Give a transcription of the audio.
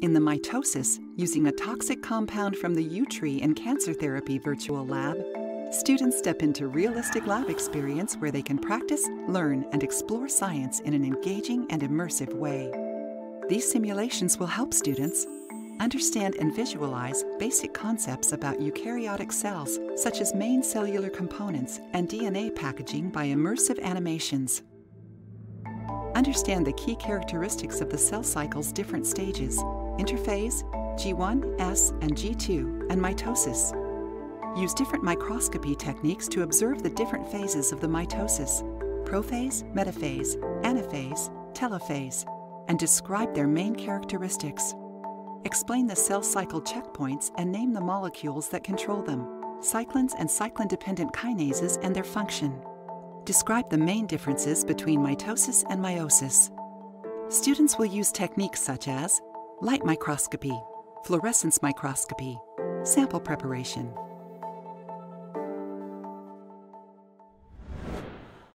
In the mitosis, using a toxic compound from the Yew Tree in Cancer Therapy Virtual Lab, students step into realistic lab experience where they can practice, learn, and explore science in an engaging and immersive way. These simulations will help students understand and visualize basic concepts about eukaryotic cells, such as main cellular components and DNA packaging by immersive animations. Understand the key characteristics of the cell cycle's different stages interphase, G1, S, and G2, and mitosis. Use different microscopy techniques to observe the different phases of the mitosis prophase, metaphase, anaphase, telophase, and describe their main characteristics. Explain the cell cycle checkpoints and name the molecules that control them, cyclins and cyclin dependent kinases and their function. Describe the main differences between mitosis and meiosis. Students will use techniques such as light microscopy, fluorescence microscopy, sample preparation,